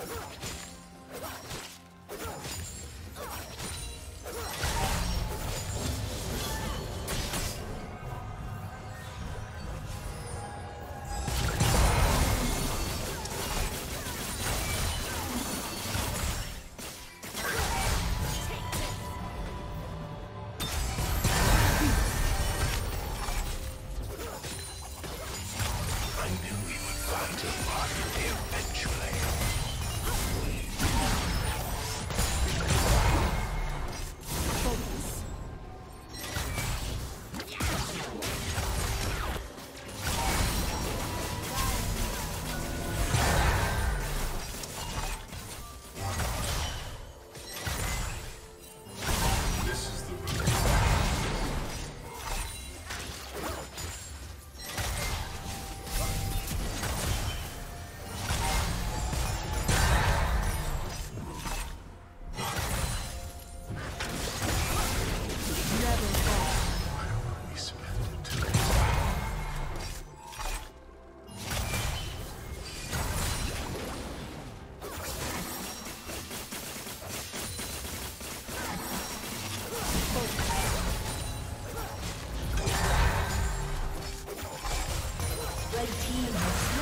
Let's go. Red team. has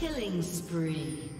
Killing spree.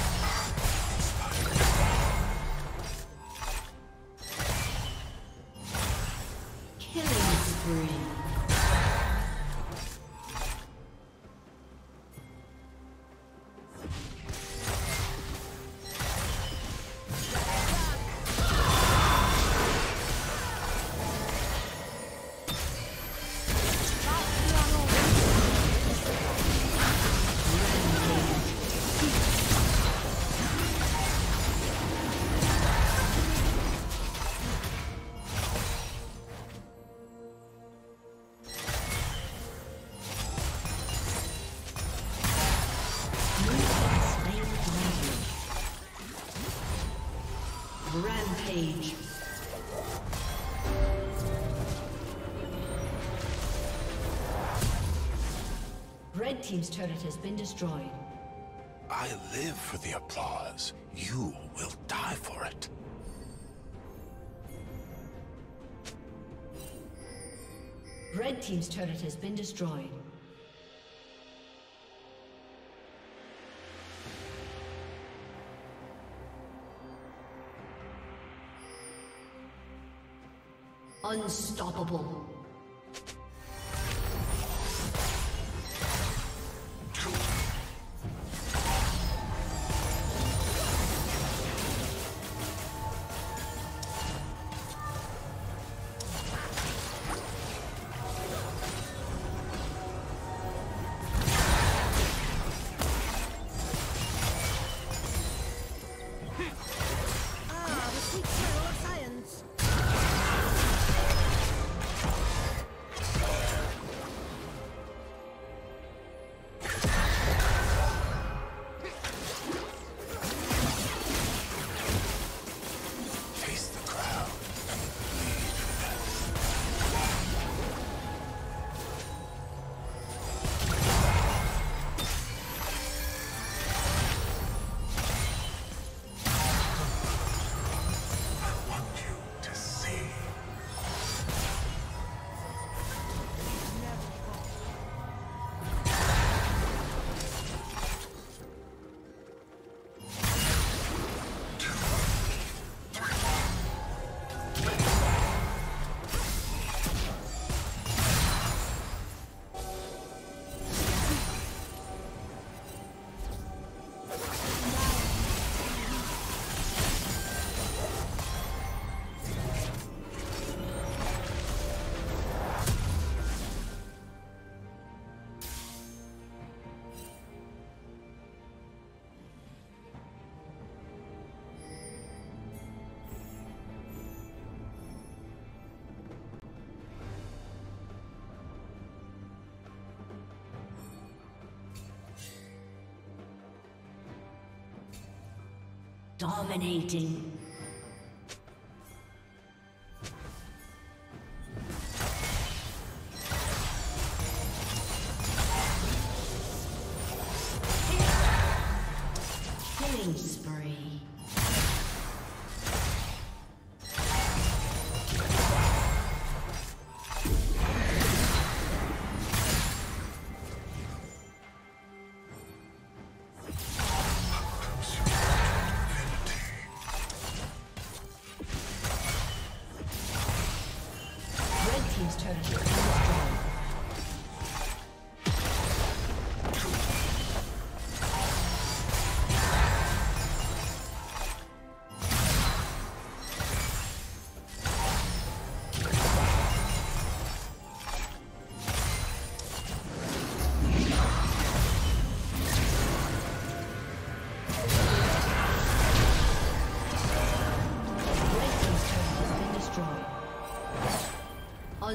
Red Team's turret has been destroyed. I live for the applause. You will die for it. Red Team's turret has been destroyed. Unstoppable. Dominating.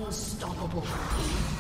Unstoppable.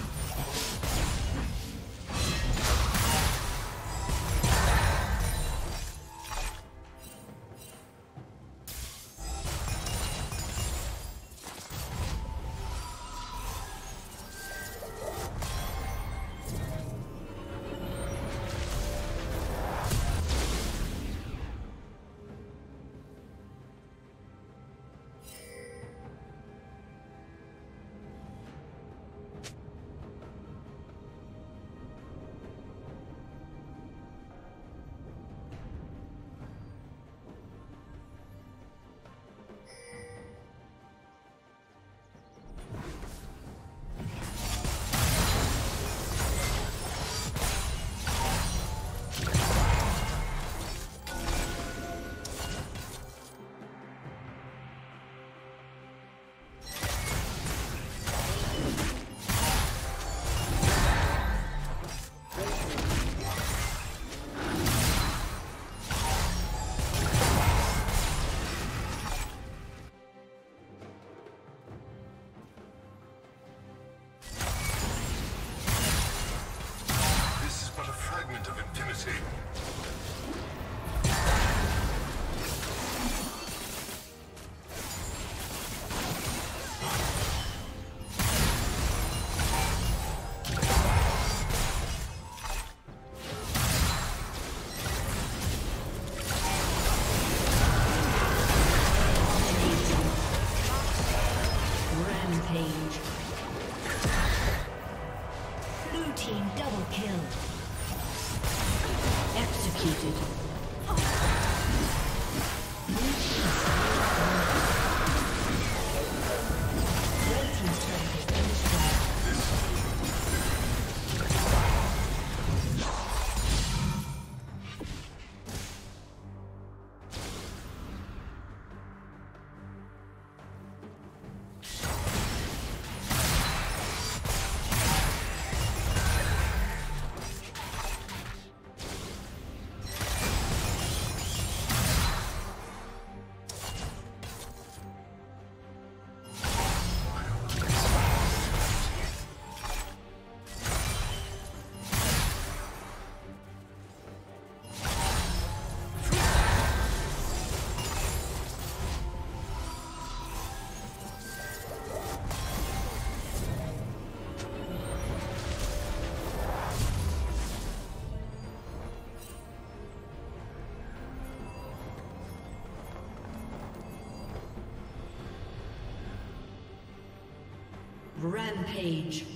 Rampage.